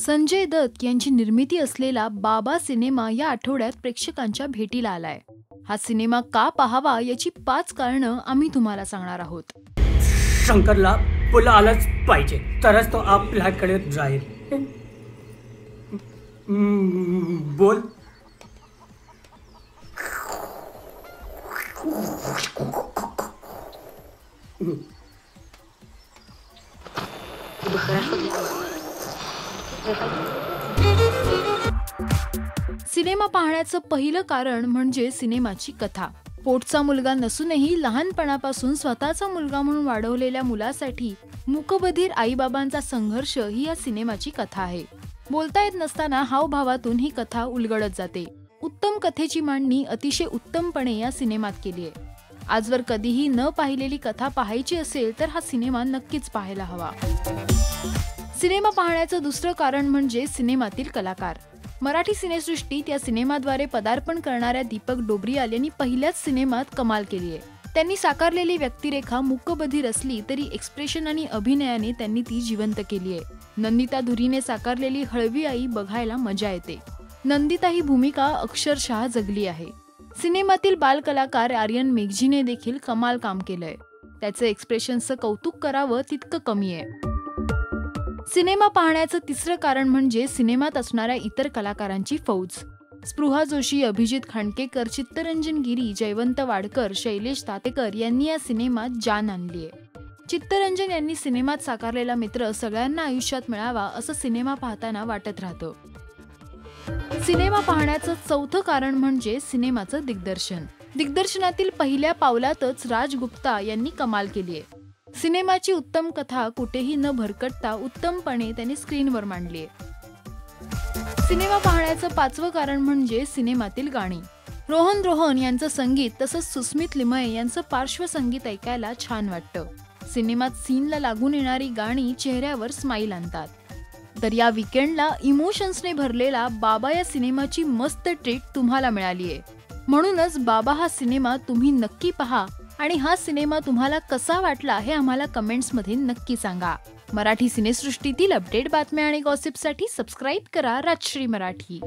संजय दत्त यांची निर्मिती असलेला बाबा सिनेमा या आठवड्यात प्रेक्षकांच्या भेटीला आलाय. हा सिनेमा का पाहावा याची पाच कारणं आम्ही तुम्हाला सांगणार आहोत. शंकरला पुला आलंच पाहिजे. तरच तो आपल्याकडे जाईल. बोल. सिनेमा पाहण्याचं पहिलं कारण म्हणजे सिनेमाची कथा. पोटचा मुलगा नसूनही लहानपणापासून स्वतःचा मुलगा म्हणून वाढवलेल्या मुलासाठी मुकबधीर आईबाबांचा संघर्ष ही या सिनेमाची कथा आहे. बोलता येत नसताना हावभावातून ही कथा उलगडत जाते. उत्तम कथेची मांडणी अतिशय उत्तमपणे या सिनेमात केली आहे. आजवर कधीही न पाहिलेली कथा पाहायची असेल तर हा सिनेमा नक्कीच पाहायला हवा. सिनेमा पाहण्याचं दुसरं कारण म्हणजे सिनेमातील कलाकार. मराठी सिनेसृष्टीत या सिनेमाद्वारे पदार्पण करणाऱ्या दीपक डोबरियाल यांनी पहिल्याच सिनेमात कमाल केली आहे. त्यांनी साकारलेली व्यक्तिरेखा मुकबधीर असली तरी एक्सप्रेशन आणि अभिनयाने त्यांनी ती जिवंत केली आहे. नंदिता धुरीने साकारलेली हळवी आई बघायला मजा येते. नंदिता ही भूमिका अक्षरशः जगली आहे. सिनेमातील बालकलाकार आर्यन मेघजीने देखील कमाल काम केलंय. त्याचं एक्सप्रेशनचं कौतुक करावं तितकं कमी आहे. सिनेमा पाहण्याचं तिसरं कारण म्हणजे सिनेमात असणाऱ्या इतर कलाकारांची फौज. स्पृहा जोशी अभिजित खांडकेकर चित्तरंजन गिरी जयवंत वाडकर शैलेश तातेकर यांनी या सिनेमात जान आणली आहे चित्तरंजन यांनी सिनेमात साकारलेला मित्र सगळ्यांना आयुष्यात मिळावा असं सिनेमा पाहताना वाटत राहतं. सिनेमा पाहण्याचं चौथं कारण म्हणजे सिनेमाचं दिग्दर्शन. दिग्दर्शनातील पहिल्या पावलातच राज गुप्ता यांनी कमाल केली आहे सिनेमाची उत्तम कथा कुठेही न भरकटता उत्तमपणे त्यांनी स्क्रीनवर मांडली आहे सिनेमा पाहण्याचं पाचवं कारण म्हणजे सिनेमातील गाणी. रोहन रोहन यांचं संगीत तसंच सुस्मित लिमये यांचं पार्श्वसंगीत ऐकायला छान वाटतं. सिनेमात सीनला लागून येणारी गाणी चेहऱ्यावर स्माईल आणतात. तर या विकेंडला इमोशन्सने भरलेला बाबा या सिनेमाची मस्त ट्रीट तुम्हाला मिळाली आहे म्हणूनच बाबा हा सिनेमा तुम्ही नक्की पहा आणि हा सिनेमा तुम्हाला कसा वाटला हे आम्हाला कमेंट्समध्ये नक्की सांगा. मराठी सिनेसृष्टीतील अपडेट बातम्या आणि गॉसिपसाठी सबस्क्राईब करा राजश्री मराठी.